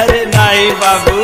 আরে নাই বাবু